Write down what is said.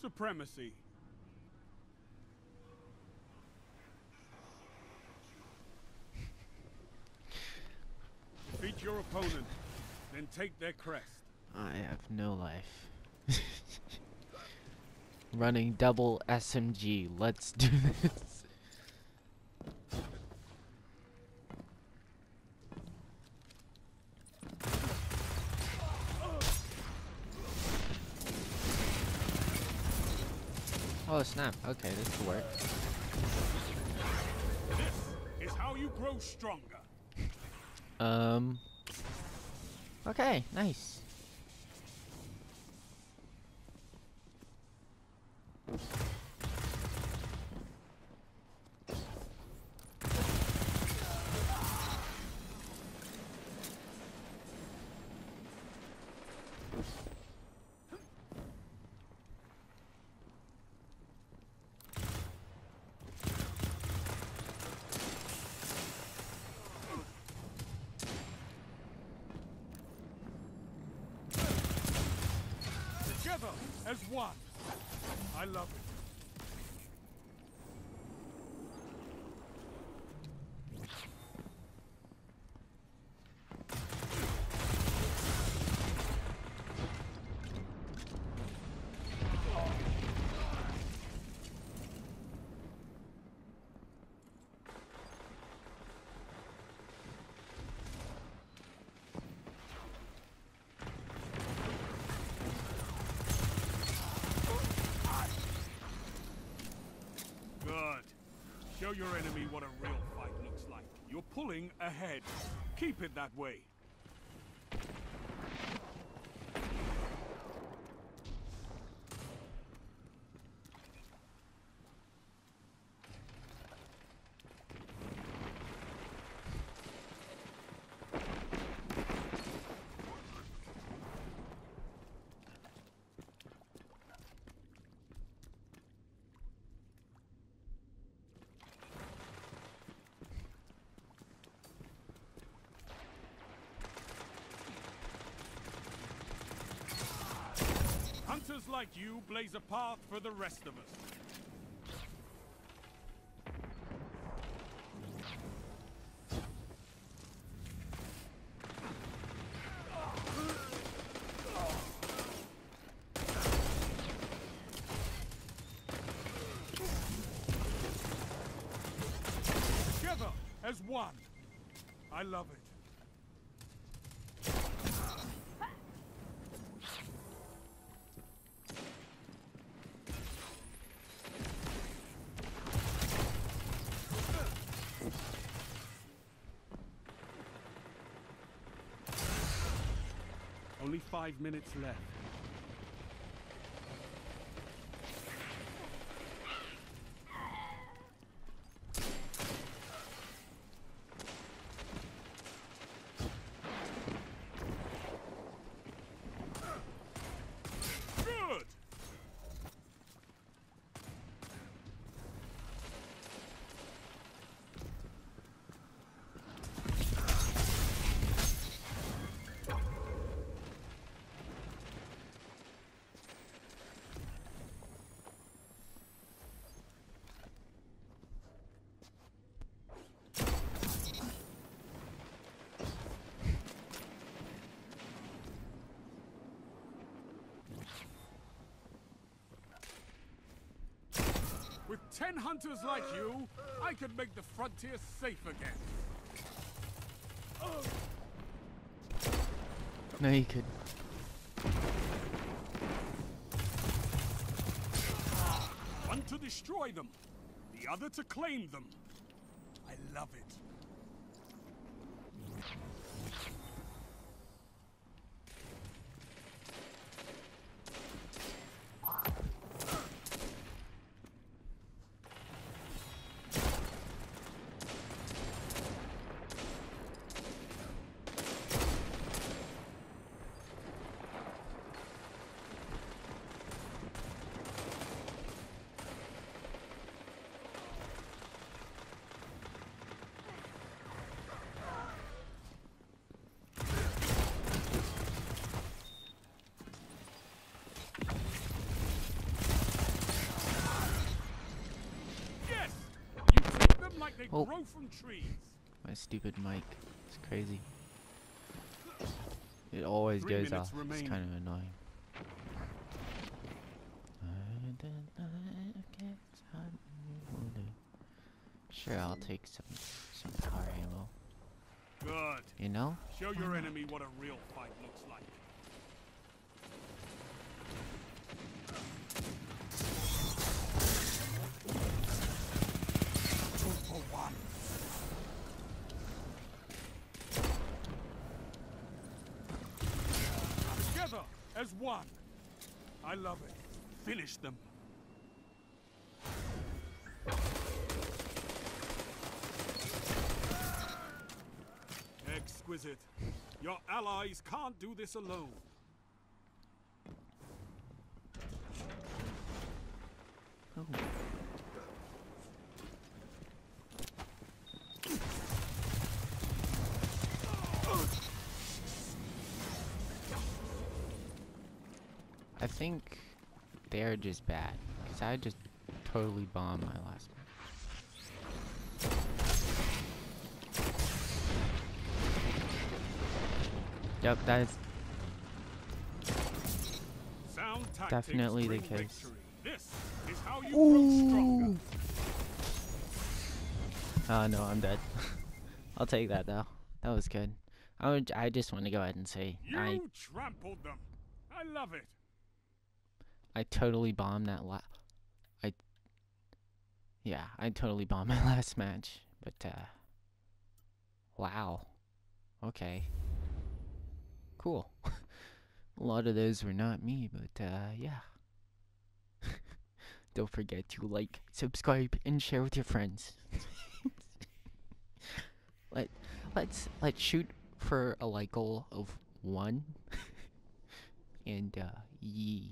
supremacy. Defeat your opponent, then take their crest. I have no life. Running double SMG. Let's do this. Oh snap. Okay, this could work. This is how you grow stronger. Um. Okay, nice. As one. I love it. Good. Show your enemy what a real fight looks like. You're pulling ahead. Keep it that way. Like you blaze a path for the rest of us. Together as one. I love it. Five minutes left. Good! With ten hunters like you, I could make the frontier safe again. No, you could. One to destroy them, the other to claim them. I love it. Oh. grow from trees. My stupid mic. It's crazy. It always Three goes off. remaining. It's kind of annoying. Sure, I'll take some some power ammo. Good. You know? Show your enemy what a real fight looks like. Two for one. Together as one. I love it. Finish them. Exquisite. Your allies can't do this alone. Oh. I think they're just bad. Because I just totally bombed my last one. Yep, that is Definitely the case. victory. This is how you grow stronger. Oh no, I'm dead. I'll take that though. That was good. I would. I just want to go ahead and say You I trampled them. I love it. I totally bombed that la. I. Yeah, I totally bombed my last match, but uh. Wow. Okay. Cool. A lot of those were not me, but uh, yeah. Don't forget to like, subscribe, and share with your friends. Let let's let's shoot for a like goal of one. and uh, yee.